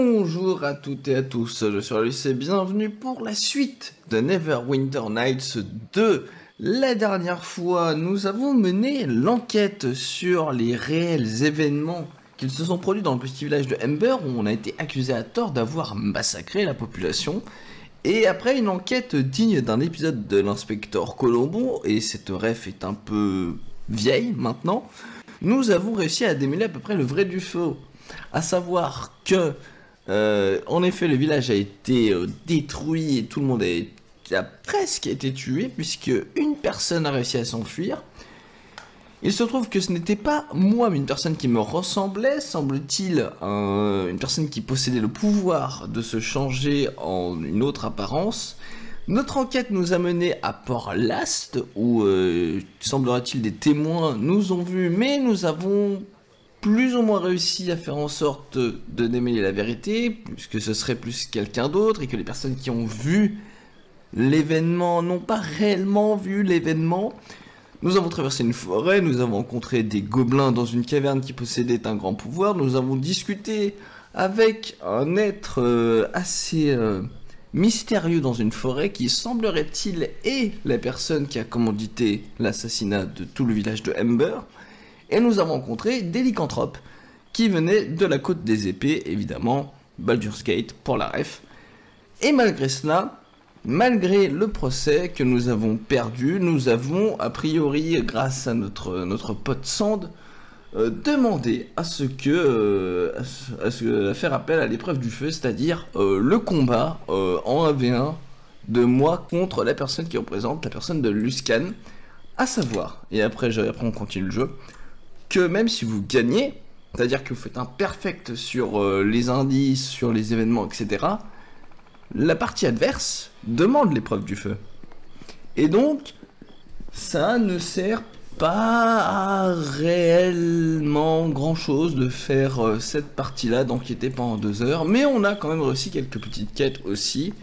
Bonjour à toutes et à tous, je suis Alice et bienvenue pour la suite de Neverwinter Nights 2. La dernière fois, nous avons mené l'enquête sur les réels événements qui se sont produits dans le petit village de Ember où on a été accusé à tort d'avoir massacré la population. Et après une enquête digne d'un épisode de l'inspecteur Colombo, et cette ref est un peu vieille maintenant, nous avons réussi à démêler à peu près le vrai du faux. À savoir que, euh, en effet, le village a été euh, détruit et tout le monde a, presque été tué, puisque une personne a réussi à s'enfuir. Il se trouve que ce n'était pas moi, mais une personne qui me ressemblait, semble-t-il, un- une personne qui possédait le pouvoir de se changer en une autre apparence. Notre enquête nous a mené à Port-Last, où, euh, semblerait-il, des témoins nous ont vus, mais nous avons plus ou moins réussi à faire en sorte de démêler la vérité, puisque ce serait plus quelqu'un d'autre, et que les personnes qui ont vu l'événement n'ont pas réellement vu l'événement. Nous avons traversé une forêt, nous avons rencontré des gobelins dans une caverne qui possédait un grand pouvoir, nous avons discuté avec un être euh, assez euh, mystérieux dans une forêt qui semblerait-il est la personne qui a commandité l'assassinat de tout le village de Ember. Et nous avons rencontré des lycanthropes qui venaient de la côte des épées, évidemment, Baldur's Gate pour la ref. Et malgré cela, malgré le procès que nous avons perdu, nous avons, a priori, grâce à notre, notre pote Sand, euh, demandé à ce que, euh, à, ce- à faire appel à l'épreuve du feu, c'est-à-dire euh, le combat en 1v1 de moi contre la personne qui représente la personne de Luscan, à savoir, et après, après on continue le jeu, que même si vous gagnez, c'est-à-dire que vous faites un perfect sur euh, les indices, sur les événements, etc., la partie adverse demande l'épreuve du feu. Et donc, ça ne sert pas réellement grand chose de faire euh, cette partie-là, d'enquêter pendant deux heures, mais on a quand même réussi quelques petites quêtes aussi.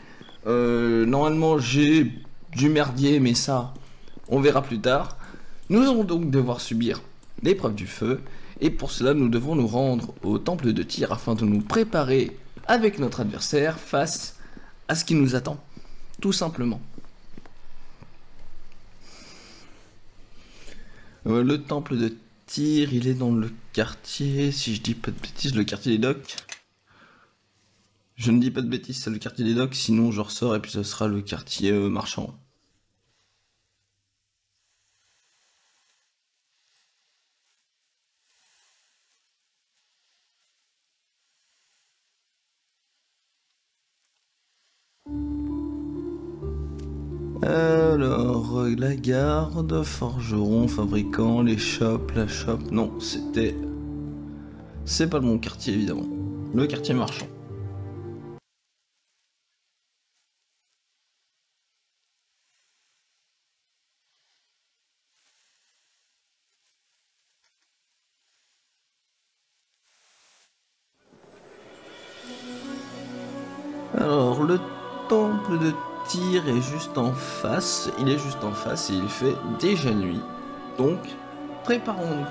Euh, normalement, j'ai du merdier, mais ça, on verra plus tard. Nous allons donc devoir subir l'épreuve du feu, et pour cela, nous devons nous rendre au temple de tir afin de nous préparer avec notre adversaire face à ce qui nous attend, tout simplement. Euh, le temple de tir, il est dans le quartier, si je dis pas de bêtises, le quartier des docks. Je ne dis pas de bêtises, c'est le quartier des docks, sinon je ressors et puis ce sera le quartier euh, marchand. Alors, la garde, forgeron, fabricant, les shops, la shop. Non, c'était. C'est pas le bon quartier, évidemment. Le quartier marchand. En face. Il est juste en face et il fait déjà nuit. Donc, préparons-nous.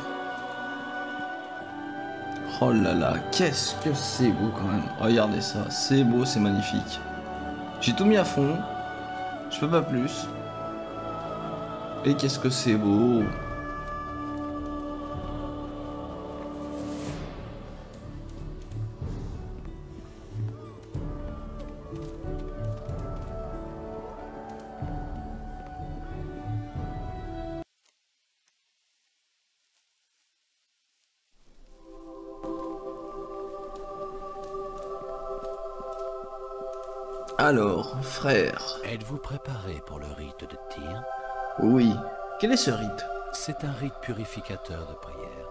Oh là là, qu'est-ce que c'est beau quand même. Regardez ça, c'est beau, c'est magnifique. J'ai tout mis à fond. Je peux pas plus. Et qu'est-ce que c'est beau. Frère. Êtes-vous préparé pour le rite de tir Oui. Quel est ce rite? C'est un rite purificateur de prière.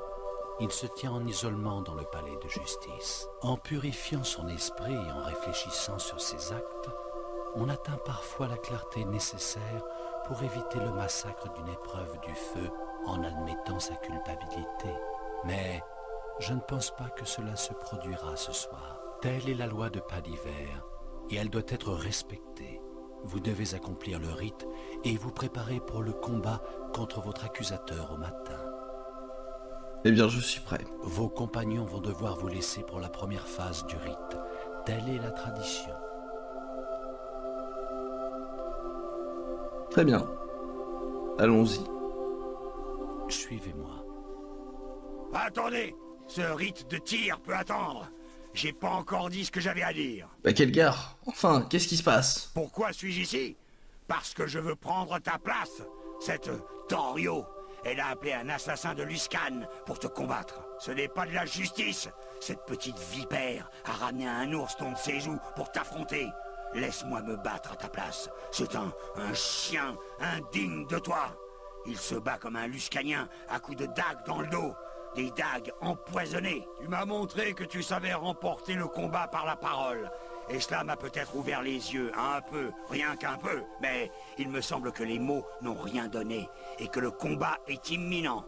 Il se tient en isolement dans le palais de justice. En purifiant son esprit et en réfléchissant sur ses actes, on atteint parfois la clarté nécessaire pour éviter le massacre d'une épreuve du feu en admettant sa culpabilité. Mais je ne pense pas que cela se produira ce soir. Telle est la loi de pas d'hiver, et elle doit être respectée. Vous devez accomplir le rite et vous préparer pour le combat contre votre accusateur au matin. Eh bien, je suis prêt. Vos compagnons vont devoir vous laisser pour la première phase du rite, Telle est la tradition. Très bien. Allons-y. Suivez-moi. Attendez Ce rite de tir peut attendre. J'ai pas encore dit ce que j'avais à dire. Bah quel gare Enfin, qu'est-ce qui se passe? Pourquoi suis-je ici? Parce que je veux prendre ta place. Cette Torio. Elle a appelé un assassin de Luscan pour te combattre. Ce n'est pas de la justice. Cette petite vipère a ramené un ours de ses joues pour t'affronter. Laisse-moi me battre à ta place. C'est un, un chien indigne de toi. Il se bat comme un luscanien à coups de dague dans le dos. Des dagues empoisonnées. Tu m'as montré que tu savais remporter le combat par la parole. Et cela m'a peut-être ouvert les yeux un peu, rien qu'un peu. Mais il me semble que les mots n'ont rien donné et que le combat est imminent.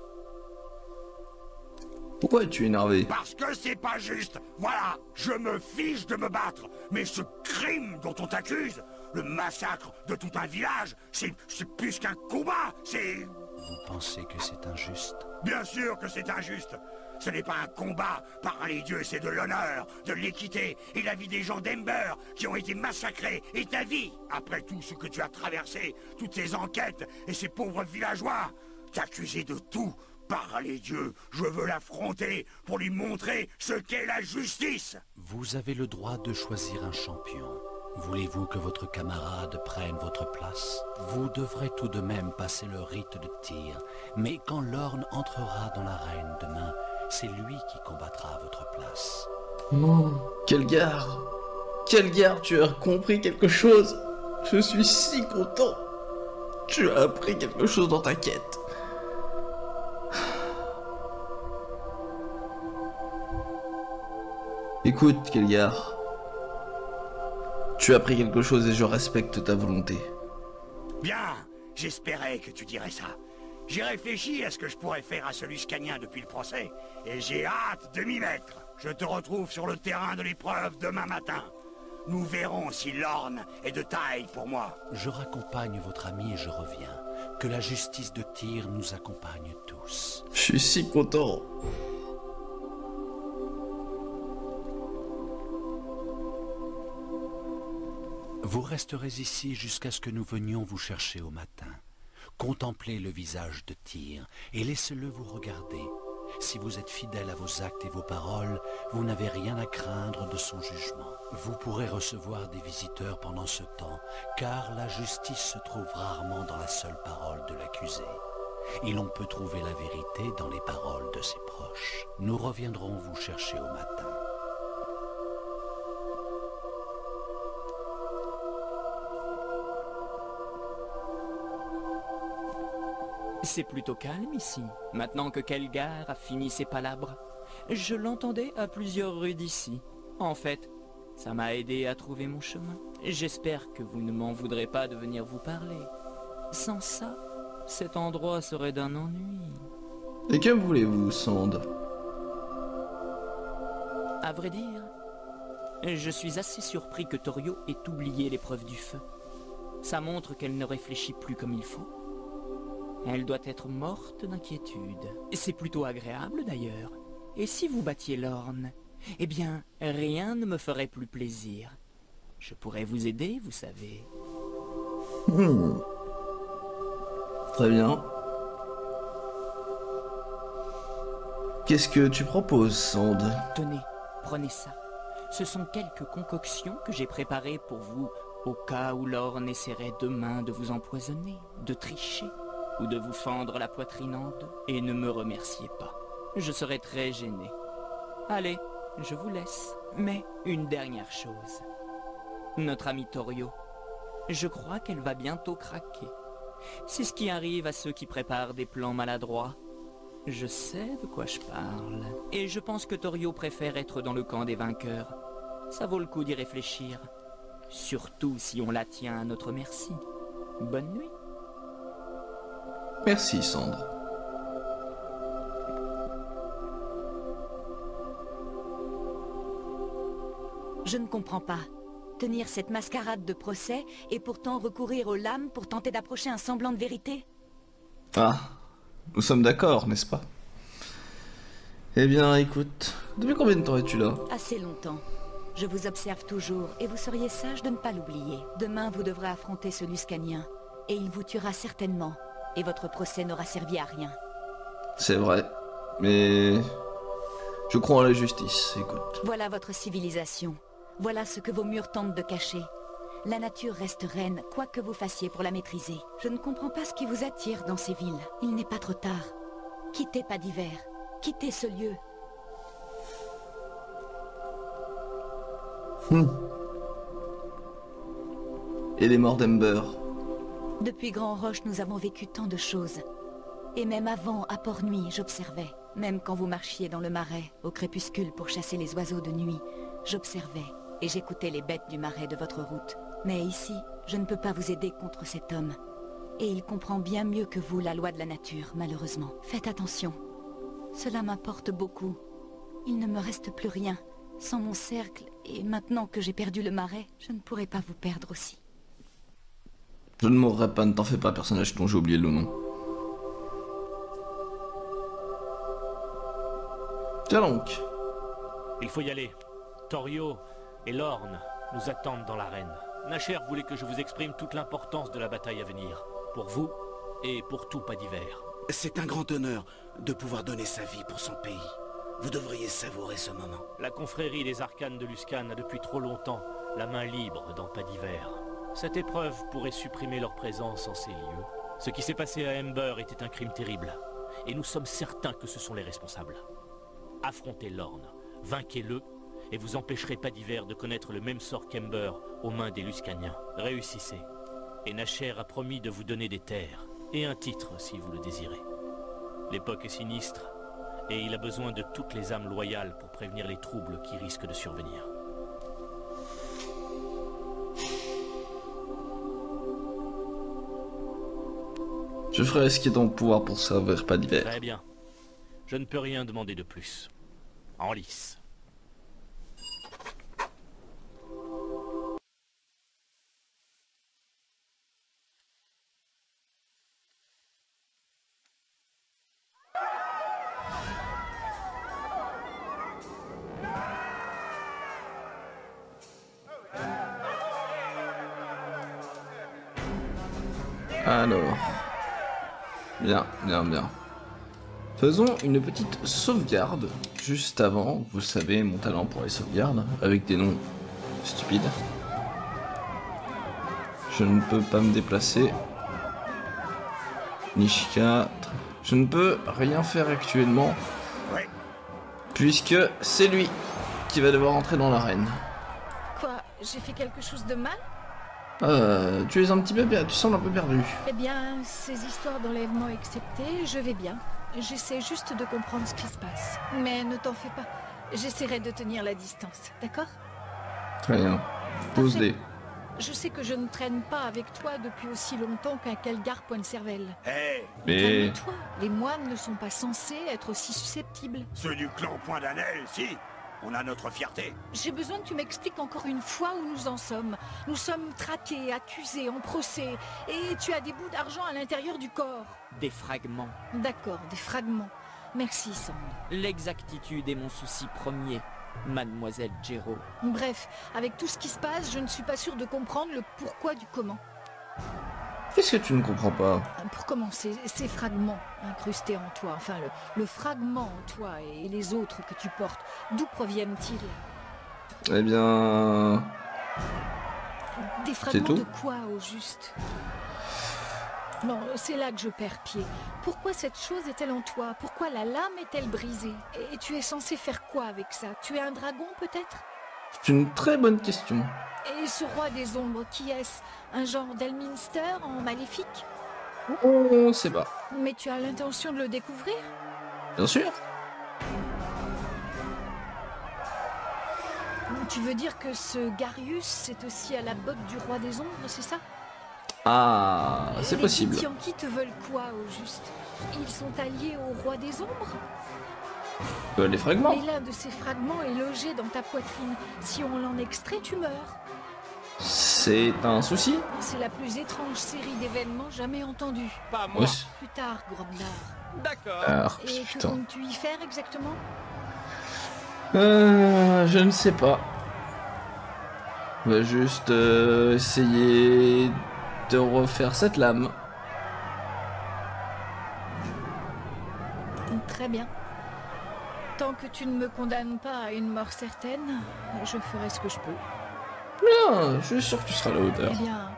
Pourquoi es-tu énervé Parce que c'est pas juste. Voilà, je me fiche de me battre. Mais ce crime dont on t'accuse, le massacre de tout un village, c'est plus qu'un combat, c'est... Vous pensez que c'est injuste Bien sûr que c'est injuste. Ce n'est pas un combat par les dieux, c'est de l'honneur, de l'équité et la vie des gens d'Ember qui ont été massacrés et ta vie. Après tout ce que tu as traversé, toutes ces enquêtes et ces pauvres villageois, t'accuser de tout par les dieux, je veux l'affronter pour lui montrer ce qu'est la justice. Vous avez le droit de choisir un champion. Voulez-vous que votre camarade prenne votre place? Vous devrez tout de même passer le rite de tir, mais quand Lorne entrera dans l'arène demain, c'est lui qui combattra à votre place. Oh, quel gare Quel gare Tu as compris quelque chose? Je suis si content Tu as appris quelque chose dans ta quête. Écoute, Kelgar. Tu as appris quelque chose et je respecte ta volonté. Bien, j'espérais que tu dirais ça. J'ai réfléchi à ce que je pourrais faire à ce Luscanien depuis le procès, et j'ai hâte de m'y mettre. Je te retrouve sur le terrain de l'épreuve demain matin. Nous verrons si l'orne est de taille pour moi. Je raccompagne votre ami et je reviens. Que la justice de Tyr nous accompagne tous. Je suis si content. Vous resterez ici jusqu'à ce que nous venions vous chercher au matin. Contemplez le visage de Tyr et laissez-le vous regarder. Si vous êtes fidèle à vos actes et vos paroles, vous n'avez rien à craindre de son jugement. Vous pourrez recevoir des visiteurs pendant ce temps, car la justice se trouve rarement dans la seule parole de l'accusé. Et l'on peut trouver la vérité dans les paroles de ses proches. Nous reviendrons vous chercher au matin. C'est plutôt calme ici, maintenant que Kelgar a fini ses palabres. Je l'entendais à plusieurs rues d'ici. En fait, ça m'a aidé à trouver mon chemin. J'espère que vous ne m'en voudrez pas de venir vous parler. Sans ça, cet endroit serait d'un ennui. Et que voulez-vous, Sand À vrai dire, je suis assez surpris que Torio ait oublié l'épreuve du feu. Ça montre qu'elle ne réfléchit plus comme il faut. Elle doit être morte d'inquiétude. C'est plutôt agréable d'ailleurs. Et si vous battiez l'orne? Eh bien, rien ne me ferait plus plaisir. Je pourrais vous aider, vous savez. Hmm. Très bien. Qu'est-ce que tu proposes, Sand? Tenez, prenez ça. Ce sont quelques concoctions que j'ai préparées pour vous au cas où l'orne essaierait demain de vous empoisonner, de tricher ou de vous fendre la poitrine en deux. Et ne me remerciez pas. Je serai très gêné. Allez, je vous laisse. Mais une dernière chose. Notre amie Torio. Je crois qu'elle va bientôt craquer. C'est ce qui arrive à ceux qui préparent des plans maladroits. Je sais de quoi je parle. Et je pense que Torio préfère être dans le camp des vainqueurs. Ça vaut le coup d'y réfléchir. Surtout si on la tient à notre merci. Bonne nuit. Merci, Sandre. Je ne comprends pas. Tenir cette mascarade de procès et pourtant recourir aux lames pour tenter d'approcher un semblant de vérité? Ah, nous sommes d'accord, n'est-ce pas? Eh bien, écoute, depuis combien de temps es-tu là? Assez longtemps. Je vous observe toujours, et vous seriez sage de ne pas l'oublier. Demain, vous devrez affronter ce Luscanien, et il vous tuera certainement, et votre procès n'aura servi à rien. C'est vrai. Mais... Je crois en la justice, écoute. Voilà votre civilisation. Voilà ce que vos murs tentent de cacher. La nature reste reine, quoi que vous fassiez pour la maîtriser. Je ne comprends pas ce qui vous attire dans ces villes. Il n'est pas trop tard. Quittez pas d'hiver. Quittez ce lieu. Hmm. Et les morts d'Ember Depuis Grand Roche, nous avons vécu tant de choses. Et même avant, à Port-Nuit, j'observais. Même quand vous marchiez dans le marais, au crépuscule pour chasser les oiseaux de nuit, j'observais et j'écoutais les bêtes du marais de votre route. Mais ici, je ne peux pas vous aider contre cet homme. Et il comprend bien mieux que vous la loi de la nature, malheureusement. Faites attention. Cela m'importe beaucoup. Il ne me reste plus rien. Sans mon cercle, et maintenant que j'ai perdu le marais, je ne pourrai pas vous perdre aussi. Je ne mourrai pas, ne t'en fais pas, personnage dont j'ai oublié le nom. Tiens donc. Il faut y aller. Torio et Lorne nous attendent dans l'arène. Nacher voulait que je vous exprime toute l'importance de la bataille à venir. Pour vous et pour tout pas d'hiver. C'est un grand honneur de pouvoir donner sa vie pour son pays. Vous devriez savourer ce moment. La confrérie des arcanes de Luscan a depuis trop longtemps la main libre dans pas d'hiver. Cette épreuve pourrait supprimer leur présence en ces lieux. Ce qui s'est passé à Ember était un crime terrible. Et nous sommes certains que ce sont les responsables. Affrontez Lorne, vainquez-le, et vous empêcherez pas d'hiver de connaître le même sort qu'Ember aux mains des Luscaniens. Réussissez. Et Nacher a promis de vous donner des terres, et un titre si vous le désirez. L'époque est sinistre, et il a besoin de toutes les âmes loyales pour prévenir les troubles qui risquent de survenir. Je ferai ce qui est en pouvoir pour servir pas d'hiver. Très bien. Je ne peux rien demander de plus. En lice. Alors. Bien, bien, bien. Faisons une petite sauvegarde juste avant. Vous savez, mon talent pour les sauvegardes, avec des noms stupides. Je ne peux pas me déplacer. Nishika. Je ne peux rien faire actuellement. Puisque c'est lui qui va devoir entrer dans l'arène. Quoi J'ai fait quelque chose de mal? Euh, tu es un petit peu tu sembles un peu perdu. Eh bien, ces histoires d'enlèvement exceptées, je vais bien. J'essaie juste de comprendre ce qui se passe. Mais ne t'en fais pas. J'essaierai de tenir la distance, d'accord? Très bien. Pose-les. Je sais que je ne traîne pas avec toi depuis aussi longtemps qu'un Calgar pointe-cervelle. Hé, Mais Calme-toi. Les moines ne sont pas censés être aussi susceptibles. ceux du clan Point d'Anel, si On a notre fierté. J'ai besoin que tu m'expliques encore une fois où nous en sommes. Nous sommes traqués, accusés, en procès, et tu as des bouts d'argent à l'intérieur du corps. Des fragments. D'accord, des fragments. Merci, Sand. L'exactitude est mon souci premier, mademoiselle Jero. Bref, avec tout ce qui se passe, je ne suis pas sûre de comprendre le pourquoi du comment. Qu'est-ce que tu ne comprends pas Pour commencer, ces fragments incrustés en toi, enfin le, le fragment en toi et les autres que tu portes, d'où proviennent-ils? Eh bien, Des fragments tout. de quoi au juste? Non, c'est là que je perds pied. Pourquoi cette chose est-elle en toi? Pourquoi la lame est-elle brisée? Et tu es censé faire quoi avec ça? Tu es un dragon peut-être? C'est une très bonne question. Et ce roi des ombres, qui est-ce? Un genre d'Elminster en maléfique? On sait pas. Mais tu as l'intention de le découvrir? Bien sûr. Tu veux dire que ce Garius, c'est aussi à la botte du roi des ombres, c'est ça? Ah, c'est Les possible. Githyanki te veulent quoi, au juste? Ils sont alliés au roi des ombres? Euh, les fragments. Et l'un de ces fragments est logé dans ta poitrine. Si on l'en extrait, tu meurs. C'est un souci C'est la plus étrange série d'événements jamais entendue. Pas Oui. Plus tard, Grobnar. D'accord. Et que Ah, putain. comptes-tu y faire exactement? Euh, je ne sais pas. On va juste euh, essayer de refaire cette lame. Très bien. Tant que tu ne me condamnes pas à une mort certaine, je ferai ce que je peux. Bien, je suis sûr que tu seras à la hauteur. Eh bien,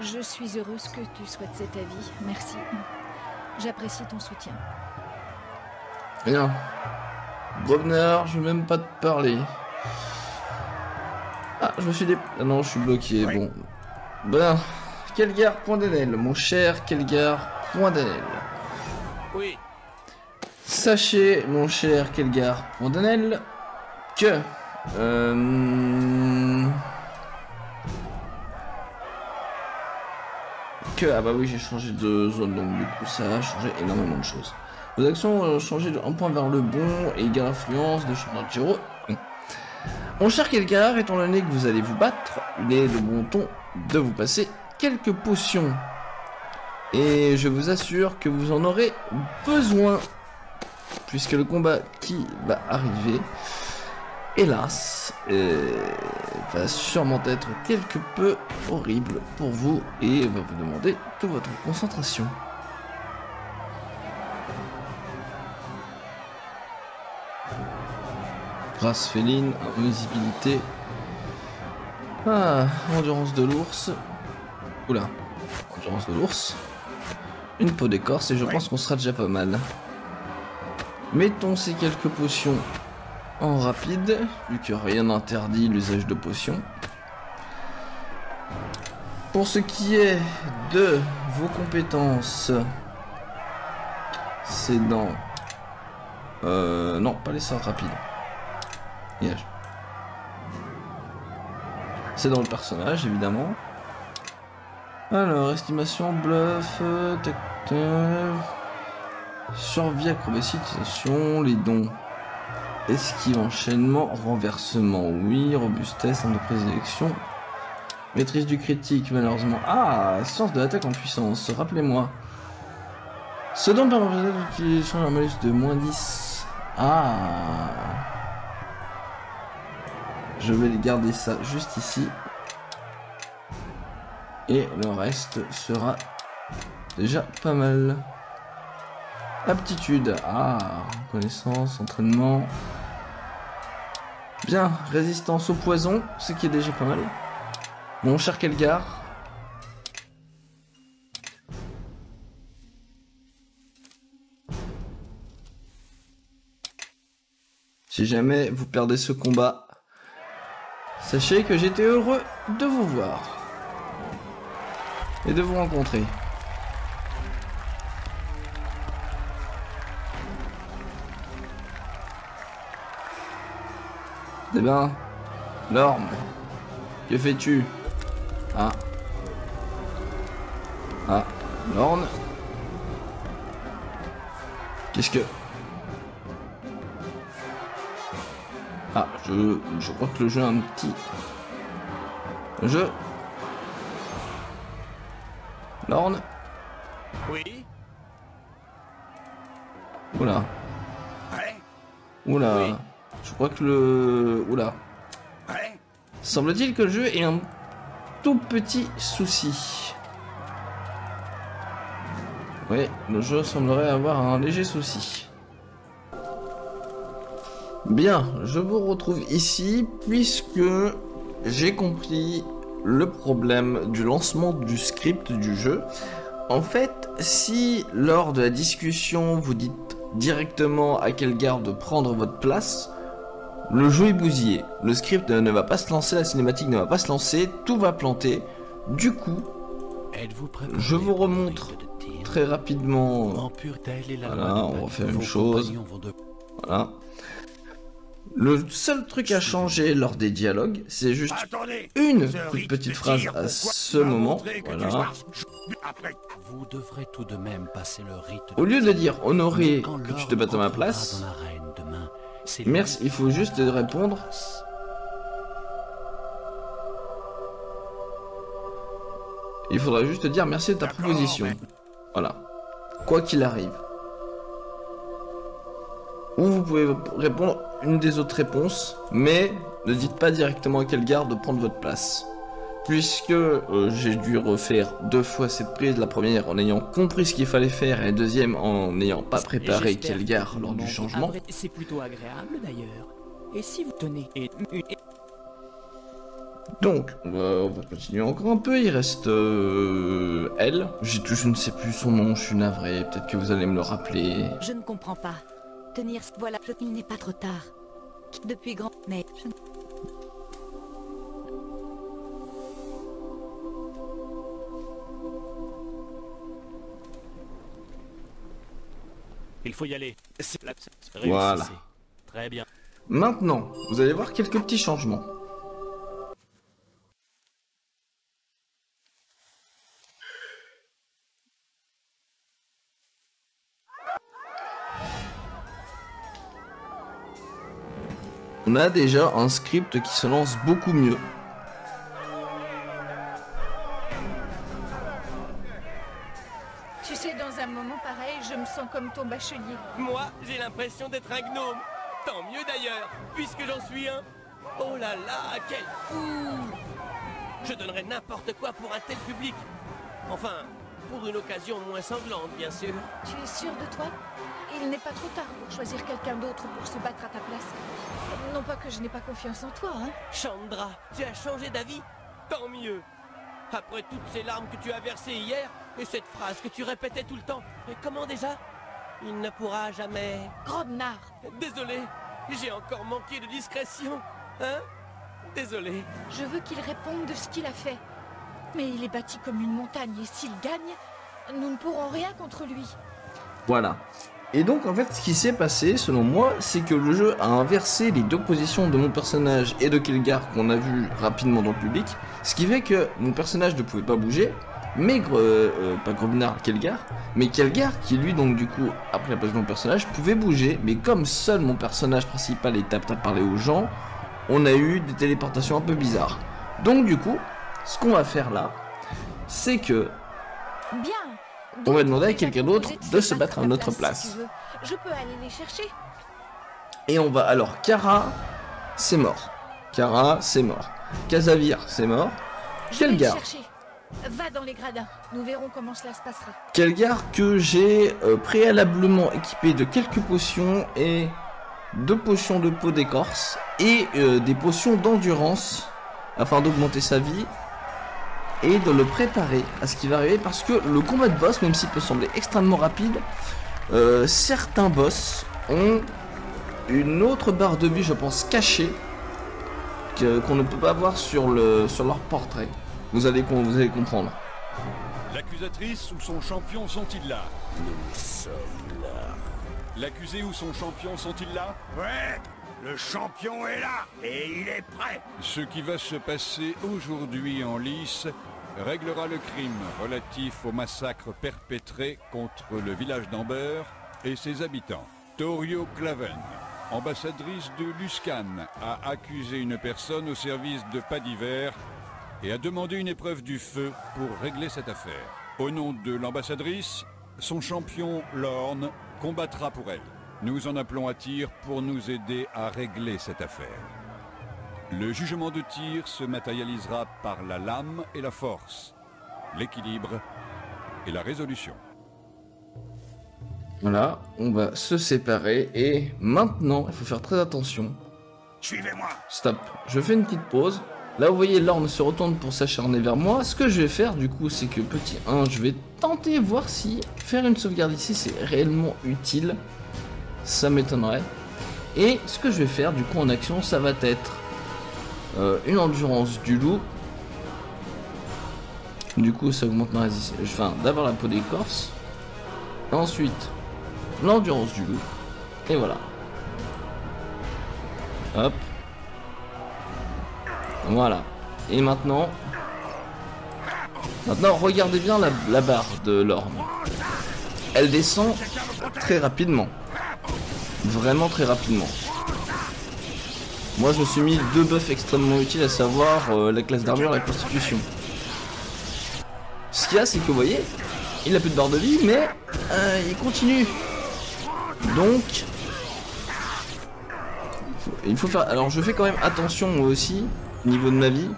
je suis heureuse que tu souhaites cet avis. Merci. J'apprécie ton soutien. Bien. Grosvenor, je vais même pas te parler. Ah, je me suis dé... Ah non, je suis bloqué, bon. Bien. Kelgar, point d'Anel. Mon cher Kelgar, point d'Anel. Oui, Sachez, mon cher Kelgar, point d'Anel, que... euh, Que... Ah bah oui, j'ai changé de zone, donc du coup, ça a changé énormément de choses. Vos actions ont changé de 1 point vers le bon et égale influence de Champion Giro. Mon cher Kelgar, étant donné que vous allez vous battre, il est de bon ton de vous passer quelques potions. Et je vous assure que vous en aurez besoin. Puisque le combat qui va arriver, hélas, euh, va sûrement être quelque peu horrible pour vous et va vous demander toute votre concentration. Grâce féline, invisibilité. Ah, endurance de l'ours. Oula, endurance de l'ours. Une peau d'écorce et je pense qu'on sera déjà pas mal. Mettons ces quelques potions en rapide, vu que rien n'interdit l'usage de potions. Pour ce qui est de vos compétences, c'est dans... Euh, non, pas les sorts rapides. C'est dans le personnage, évidemment. Alors, estimation, bluff, euh, tac, tac. Survie, acrobatie, utilisation, les dons. Esquive, enchaînement, renversement, oui, robustesse, arme de présélection. Maîtrise du critique, malheureusement. Ah, science de l'attaque en puissance, rappelez-moi. Ce don permet d'utiliser un malus de moins 10. Ah. Je vais garder ça juste ici. Et le reste sera déjà pas mal. Aptitude. Ah, connaissance, entraînement. Bien, résistance au poison, ce qui est déjà pas mal. Mon cher Kelgar. Si jamais vous perdez ce combat, sachez que j'étais heureux de vous voir et de vous rencontrer. Eh ben, Lorme, que fais-tu? Ah. Ah, Lorne Qu'est-ce que... Ah, je, je crois que le jeu a un petit... Jeu. Lorne oui, Oula. Oula. Oui. Je crois que le... Oula. Semble-t-il que le jeu ait un tout petit souci. Oui, le jeu semblerait avoir un léger souci. Bien, je vous retrouve ici puisque j'ai compris le problème du lancement du script du jeu. En fait, si lors de la discussion vous dites directement à quel garde de prendre votre place, le jeu est bousillé. Le script ne va pas se lancer, la cinématique ne va pas se lancer, tout va planter. Du coup, Je vous remontre très rapidement, En pureté et la Voilà, on la même vos chose. voilà. Le seul truc à changer lors des dialogues, c'est juste Attendez une toute petite phrase à ce moment. Voilà. marches Après, Vous devrez tout de même passer le rite. Au lieu de dire quand que tu te battes à ma place, merci, il faut juste répondre. Il faudra juste dire merci de ta proposition. Voilà. Quoi qu'il arrive. Ou vous pouvez répondre une des autres réponses, mais ne dites pas directement à Kelgar de prendre votre place. Puisque euh, j'ai dû refaire deux fois cette prise, la première en ayant compris ce qu'il fallait faire et la deuxième en n'ayant pas préparé J'espère Kelgar que lors du m'en- changement. C'est plutôt agréable d'ailleurs. Et si vous tenez et, et- Donc, on va, on va continuer encore un peu. Il reste euh, elle. J'ai tout, je ne sais plus son nom, je suis navré. Peut-être que vous allez me le rappeler. Je ne comprends pas. Tenir ce... Voilà, je... il n'est pas trop tard. Depuis grand... Mais je... Il faut y aller. La- Voilà. Très bien. Maintenant, vous allez voir quelques petits changements. On a déjà un script qui se lance beaucoup mieux. Sais, dans un moment pareil, je me sens comme ton bachelier. Moi, j'ai l'impression d'être un gnome. Tant mieux d'ailleurs, puisque j'en suis un. Oh là là, quel fou Je donnerais n'importe quoi pour un tel public. Enfin, pour une occasion moins sanglante, bien sûr. Tu es sûr de toi? Il n'est pas trop tard pour choisir quelqu'un d'autre pour se battre à ta place. Non pas que je n'ai pas confiance en toi, hein. Chandra, tu as changé d'avis? Tant mieux. Après toutes ces larmes que tu as versées hier, et cette phrase que tu répétais tout le temps, et comment déjà? Il ne pourra jamais... Grobnar Désolé, j'ai encore manqué de discrétion. Hein? Désolé. Je veux qu'il réponde de ce qu'il a fait. Mais il est bâti comme une montagne et s'il gagne, nous ne pourrons rien contre lui. Voilà. Et donc en fait ce qui s'est passé selon moi c'est que le jeu a inversé les deux positions de mon personnage et de Kelgar qu'on a vu rapidement dans le public. Ce qui fait que mon personnage ne pouvait pas bouger, mais Gre- euh, pas Grobnar, Kelgar, mais Kelgar qui lui donc du coup après la place de mon personnage pouvait bouger, mais comme seul mon personnage principal est apte à parler aux gens, on a eu des téléportations un peu bizarres. Donc du coup, ce qu'on va faire là, c'est que Bien On va demander à quelqu'un d'autre de se battre à notre si place. tu veux. Je peux aller les chercher. Et on va alors Kara, c'est mort. Kara, c'est mort. Kazavir, c'est mort. Kelgar. Va dans les gradins. Nous verrons comment cela se passera. Kelgar que j'ai euh, préalablement équipé de quelques potions et deux potions de peau d'écorce et euh, des potions d'endurance afin d'augmenter sa vie et de le préparer à ce qui va arriver parce que le combat de boss, même s'il peut sembler extrêmement rapide, euh, certains boss ont une autre barre de vie, je pense, cachée qu'on ne peut pas voir sur, le, sur leur portrait. Vous allez, com- vous allez comprendre. L'accusatrice ou son champion sont-ils là? Nous sommes là. L'accusé ou son champion sont-ils là? Ouais, le champion est là et il est prêt. Ce qui va se passer aujourd'hui en lice réglera le crime relatif au massacre perpétré contre le village d'Amber et ses habitants. Torio Claven, ambassadrice de Luscan, a accusé une personne au service de pas d'hiver et a demandé une épreuve du feu pour régler cette affaire. Au nom de l'ambassadrice, son champion Lorne combattra pour elle. Nous en appelons à tir pour nous aider à régler cette affaire. Le jugement de tir se matérialisera par la lame et la force, l'équilibre et la résolution. Voilà, on va se séparer et maintenant, il faut faire très attention. Suivez-moi. Stop, je fais une petite pause. Là, vous voyez, Lorne se retourne pour s'acharner vers moi. Ce que je vais faire, du coup, c'est que petit 1, je vais tenter voir si faire une sauvegarde ici, c'est réellement utile. Ça m'étonnerait. Et ce que je vais faire, du coup, en action, ça va être euh, une endurance du loup. Du coup, ça augmente ma résistance. Enfin, d'abord la peau d'écorce. Ensuite, l'endurance du loup. Et voilà. Hop. Voilà. Et maintenant... Maintenant, regardez bien la, barre de l'orne. Elle descend très rapidement. Vraiment très rapidement. Moi, je me suis mis deux buffs extrêmement utiles, à savoir euh, la classe d'armure et la constitution. Ce qu'il y a, c'est que vous voyez, il a plus de barre de vie, mais euh, il continue. Donc, il faut faire. Alors je fais quand même attention moi aussi, au niveau de ma vie.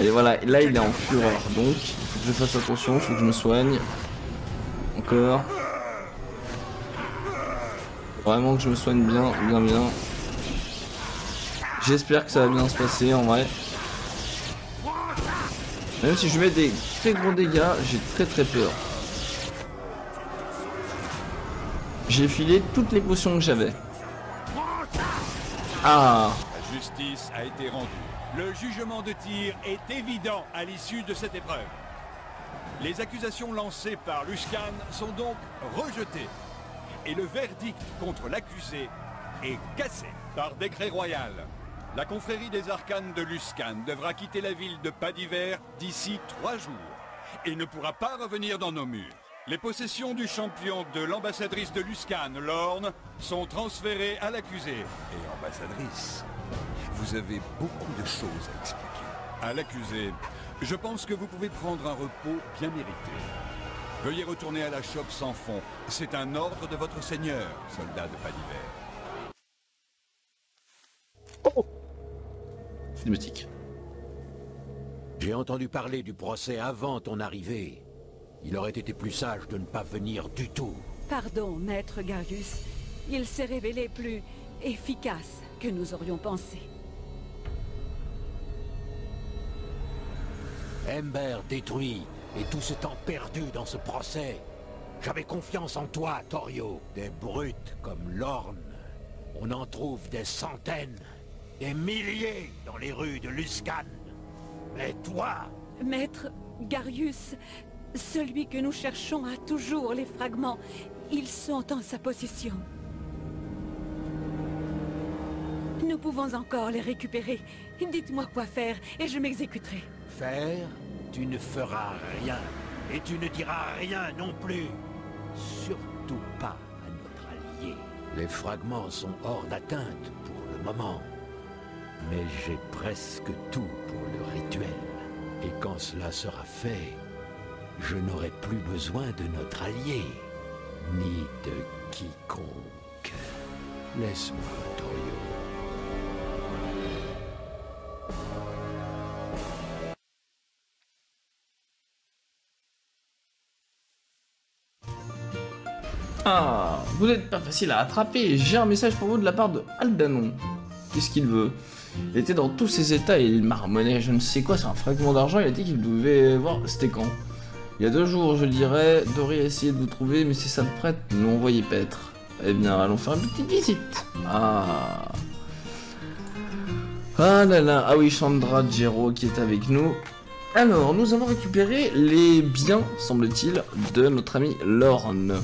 Et voilà, là il est en fureur, donc il faut que je fasse attention, il faut que je me soigne. Encore. Vraiment que je me soigne bien, bien, bien. J'espère que ça va bien se passer en vrai. Même si je mets des très gros dégâts, j'ai très très peur. J'ai filé toutes les potions que j'avais. Ah La justice a été rendue. Le jugement de tir est évident à l'issue de cette épreuve. Les accusations lancées par Lushkan sont donc rejetées. Et le verdict contre l'accusé est cassé par décret royal. La confrérie des arcanes de Luscan devra quitter la ville de Pas d'ici trois jours et ne pourra pas revenir dans nos murs. Les possessions du champion de l'ambassadrice de Luscan, Lorne, sont transférées à l'accusé. Et ambassadrice, vous avez beaucoup de choses à expliquer. À l'accusé, je pense que vous pouvez prendre un repos bien mérité. Veuillez retourner à la chope sans fond. C'est un ordre de votre seigneur, soldat de Pas d'hiver. Cinématique. J'ai entendu parler du procès avant ton arrivée. Il aurait été plus sage de ne pas venir du tout. Pardon, maître Garius. Il s'est révélé plus efficace que nous aurions pensé. Ember détruit et tout ce temps perdu dans ce procès. J'avais confiance en toi, Torio. Des brutes comme Lorne. On en trouve des centaines, des milliers dans les rues de Luscan. Mais toi, Maître Garius, celui que nous cherchons a toujours les fragments. Ils sont en sa possession. Nous pouvons encore les récupérer. Dites-moi quoi faire et je m'exécuterai. faire, tu ne feras rien. Et tu ne diras rien non plus. Surtout pas à notre allié. Les fragments sont hors d'atteinte pour le moment. Mais j'ai presque tout pour le rituel. Et quand cela sera fait, je n'aurai plus besoin de notre allié, ni de quiconque. Laisse-moi, Toyo. Ah, vous n'êtes pas facile à attraper. J'ai un message pour vous de la part de Aldanon. Qu'est-ce qu'il veut? Il était dans tous ses états et il marmonnait je ne sais quoi, c'est un fragment d'argent. Il a dit qu'il devait voir c'était quand. Il y a deux jours, je dirais, Dory a essayé de vous trouver, mais c'est ça le prêtre nous envoyé paître. Eh bien, allons faire une petite visite. Ah. Ah là là, ah oui, Chandra Jero qui est avec nous. Alors, nous avons récupéré les biens, semble-t-il, de notre ami Lorne.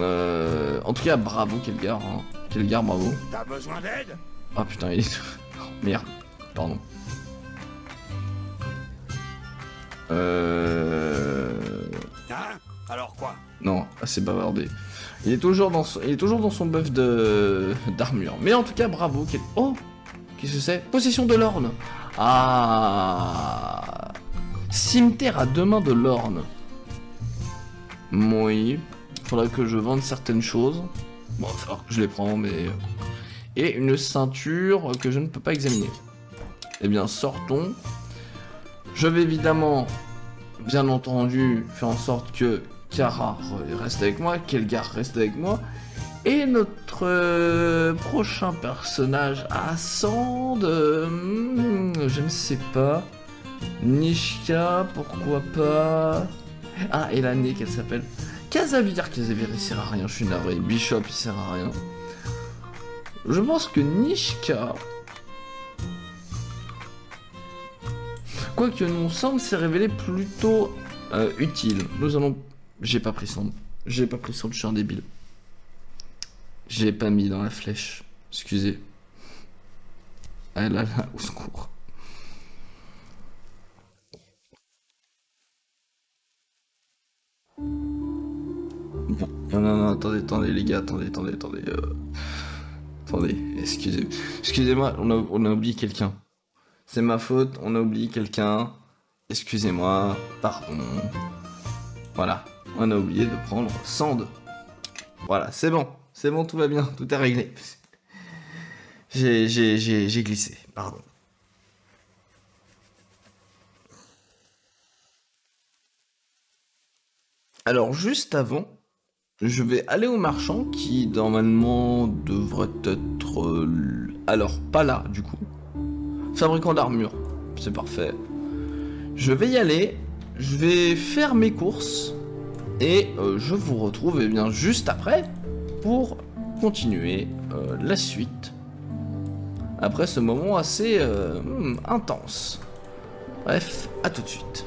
Euh, en tout cas, bravo, quel gars, hein. Quel gars, bravo. T'as besoin d'aide? Ah putain, il est... Oh, merde, pardon. Euh... Hein Alors quoi? Non, assez bavardé. Il est toujours dans son, il est toujours dans son buff de d'armure. Mais en tout cas, bravo. Quel... Oh Qu'est-ce que c'est? Possession de l'orne. Ah Cimetière à deux mains de l'orne. Oui. Faudra que je vende certaines choses. Bon, il va falloir que je les prends, mais... Et une ceinture que je ne peux pas examiner. Eh bien, sortons. Je vais évidemment, bien entendu, faire en sorte que Kara reste avec moi, Kelgar reste avec moi. Et notre euh, prochain personnage à Sand, euh, hmm, je ne sais pas. Nishka, pourquoi pas? Ah, et l'année qu'elle s'appelle. Casavir, Casavir, il sert à rien, je suis navré. Bishop, il sert à rien. Je pense que Nishka. Quoique mon Sand s'est révélé plutôt euh, utile. Nous allons. J'ai pas pris Sand. J'ai pas pris Sand, je suis un débile. J'ai pas mis dans la flèche. Excusez. Ah là là, au secours. Non, non, non, attendez, attendez, les gars, attendez, attendez, attendez. euh, Attendez, excusez, excusez-moi, on a, on a oublié quelqu'un. C'est ma faute, on a oublié quelqu'un. Excusez-moi, pardon. Voilà, on a oublié de prendre Sand. Voilà, c'est bon, c'est bon, tout va bien, tout est réglé. J'ai glissé, pardon. Alors, juste avant, je vais aller au marchand qui, normalement, devrait être... euh, alors, pas là, du coup. Fabricant d'armure, c'est parfait. Je vais y aller, je vais faire mes courses, et euh, je vous retrouve eh bien, juste après pour continuer euh, la suite. Après ce moment assez euh, hmm, intense. Bref, à tout de suite.